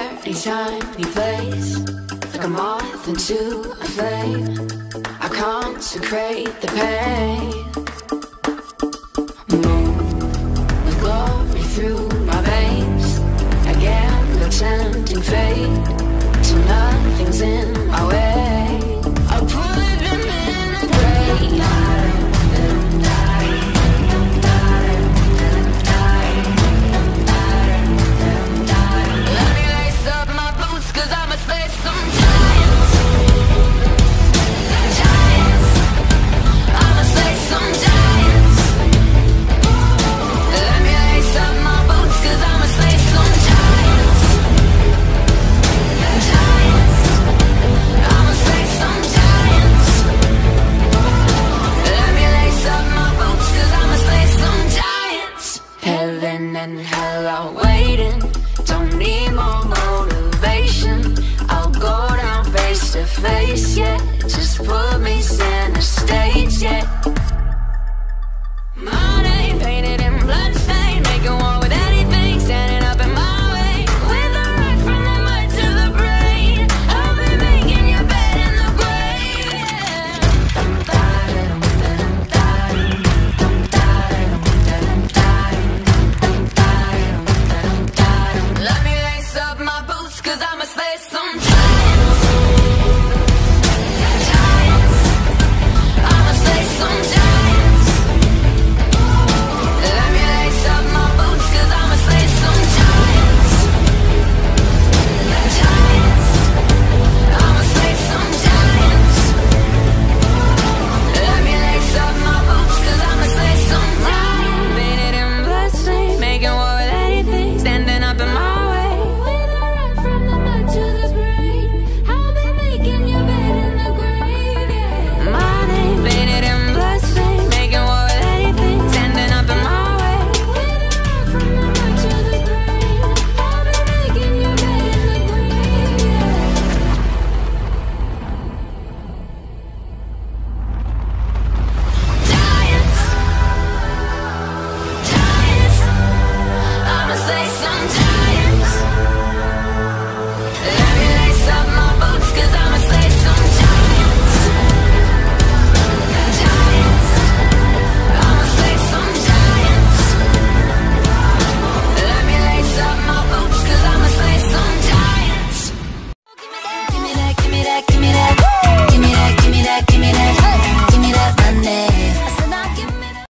any time, any place. Like a moth into a flame. I consecrate the pain. Move with glory through my veins. Again. Till nothing's in my way. spending hella waiting. Don't need more motivation. I'll go down face to face, yeah. Just put me center stage, yeah.